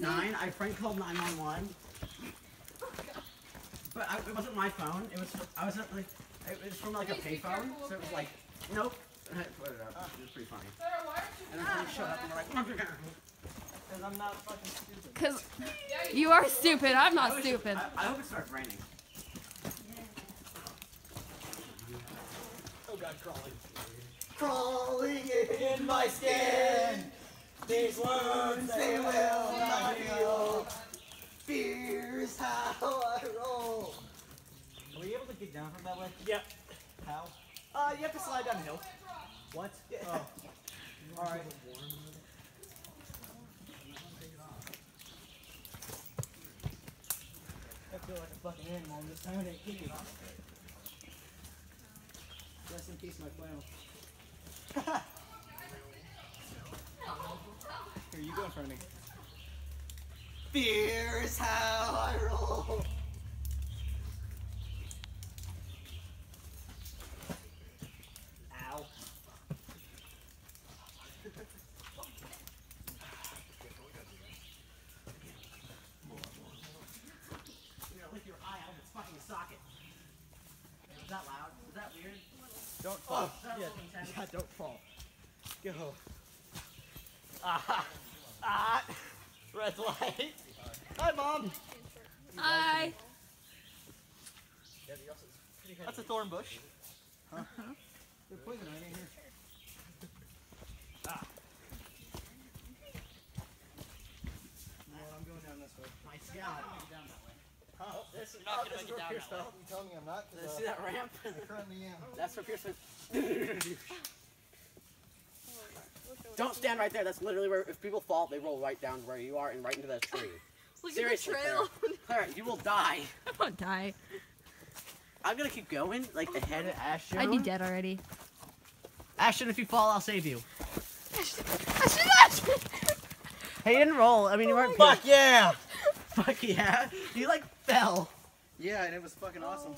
nine, I prank called 911. But I, it wasn't my phone. It was I was like it was from like a payphone. So it was like nope. And I put it up. It was pretty funny. And then somebody showed up and we're like, Because I'm not fucking stupid. Cause you are stupid. I'm I not wish- stupid. I, I hope it starts raining. Oh god, crawling. Crawling in In my skin, these wounds they will not heal. Fears how I roll. Are we able to get down from that way? Yep. How? Uh, you have to slide downhill. What? Yeah. Oh. Alright. I feel like a fucking animal this time. I didn't kick it. Just in case my flannel. Here, you go in front of me. Fear is how I roll. Was that loud? Was that weird? Don't fall. Was that a yeah. yeah, don't fall. Go. Ah. Ah. Red light. Hi, Mom. Hi. That's a thorn bush. Huh? They're poison ivy in here. Ah. No, I'm going down this way. My God. Oh, This is not oh, this is where Pierce fell. You tell me I'm not. Did you see that uh, ramp? I currently am. That's where Pierce went. Don't stand right there. That's literally where if people fall, they roll right down where you are and right into that tree. Look Seriously, at the trail. Clara, you will die. I won't die. I'm gonna keep going, like ahead of Ashton. I'd be dead already. Ashton, if you fall, I'll save you. I should not. Hey, you didn't roll. I mean, you oh weren't. Fuck yeah! Fuck yeah. You like fell. Yeah, and it was fucking awesome.